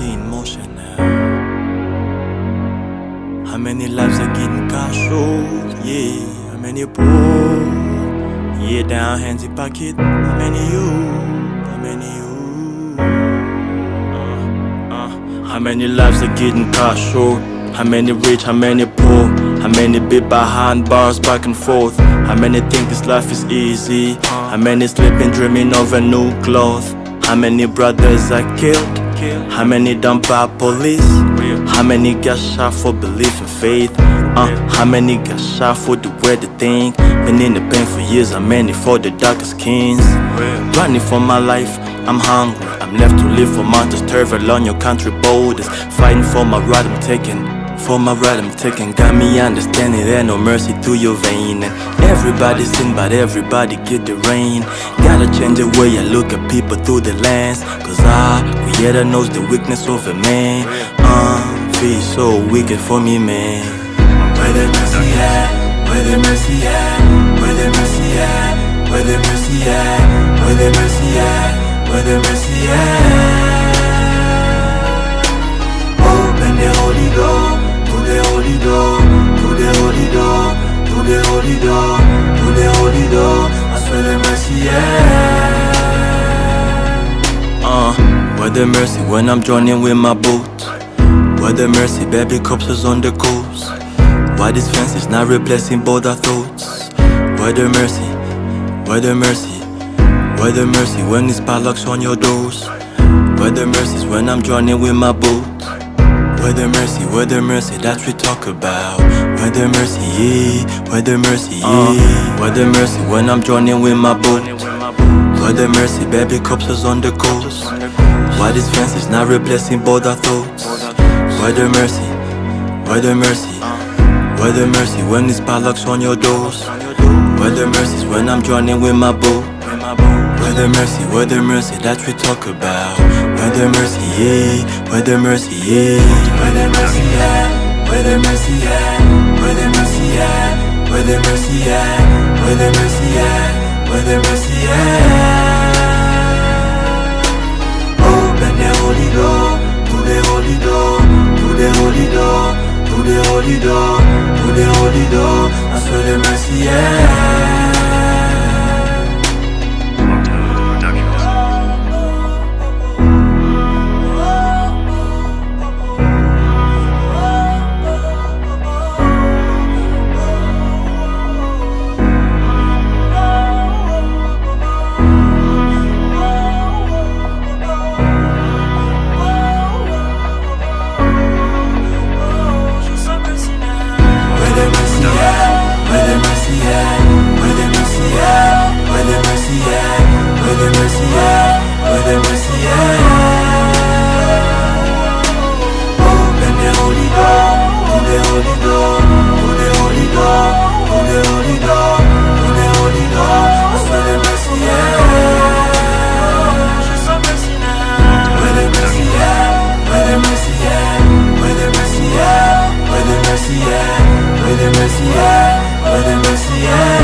see in motion now. How many lives are getting controlled? Yeah, how many poor? Yeah, down hands in pocket. How many you? How many you? Uh, uh. How many lives are getting controlled? How many rich? How many poor? How many be behind bars back and forth? How many think this life is easy? How many sleeping dreaming of a new cloth? How many brothers are killed? How many done by police? How many got shot for belief and faith? Uh, how many got shot for the way they think? Been in the pain for years, how many for the darkest skins? Running for my life, I'm hungry. I'm left to live for mountains, travel on your country borders. Fighting for my right, I'm taking. For my right, I'm taking. Got me understanding there no mercy through your vein. Everybody sin, but everybody get the rain. Gotta change the way I look at people through the lens. Cause I, creator knows the weakness of a man. Uh, feel so wicked for me, man. Where the mercy at? Where the mercy at? Where the mercy at? Where the mercy at? Where the mercy at? Where the mercy at? To the mercy mercy when I'm joining with my boat. The mercy, baby corpses on the coast. Why this fence is not replacing border thoughts? Where the mercy, where the mercy, where the mercy when it's padlocks on your doors? Where the mercies when I'm joining with my boat? Where the mercy, where the mercy that we talk about? Where the mercy, yeah, where the mercy, yeah. Where the mercy when I'm joining with my boat? Where the mercy, baby corpses on the coast? Why these fences not replacing border thoughts? Where the mercy, where the mercy, where the mercy when it's padlocks on your doors? Where the mercies when I'm joining with my boat? Where the mercy, where the mercy that we talk about? The mercy, yeah, where the mercy, yeah. Where the mercy at? Where the mercy at? Where the mercy at? Where the mercy at? Where the mercy at? Where the mercy at? Open the holy door, to the holy door, to the holy door, to the holy door, to the holy door. I swear the mercy at. Where the mercy at? Where the mercy at? Open the holy door, to the holy door, to the holy door, to the holy door, to the holy door. I swear the mercy at. Where the mercy at? Where the mercy at? Where the mercy at?